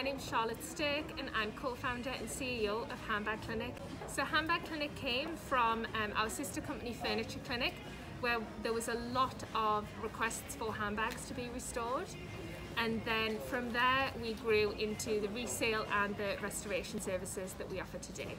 My name's Charlotte Staerck and I'm co-founder and CEO of Handbag Clinic. So Handbag Clinic came from um, our sister company Furniture Clinic where there was a lot of requests for handbags to be restored and then from there we grew into the resale and the restoration services that we offer today.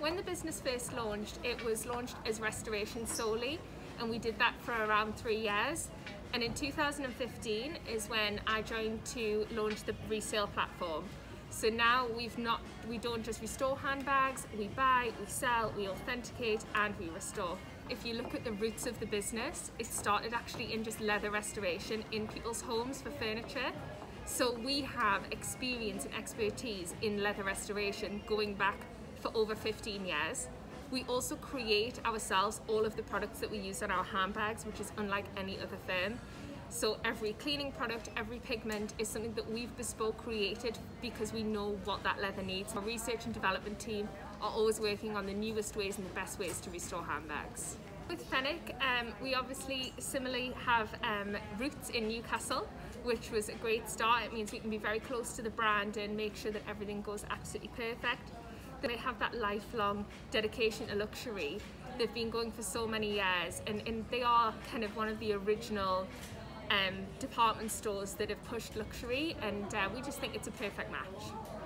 When the business first launched, it was launched as restoration solely and we did that for around three years. And in 2015 is when I joined to launch the resale platform. So now we've not, we don't just restore handbags, we buy, we sell, we authenticate and we restore. If you look at the roots of the business, it started actually in just leather restoration in people's homes for furniture. So we have experience and expertise in leather restoration going back for over 15 years. We also create ourselves all of the products that we use on our handbags, which is unlike any other firm. So every cleaning product, every pigment is something that we've bespoke created because we know what that leather needs. Our research and development team are always working on the newest ways and the best ways to restore handbags. With Fenwick, um, we obviously similarly have um, roots in Newcastle, which was a great start. It means we can be very close to the brand and make sure that everything goes absolutely perfect. They have that lifelong dedication to luxury. They've been going for so many years and, and they are kind of one of the original um, department stores that have pushed luxury and uh, we just think it's a perfect match.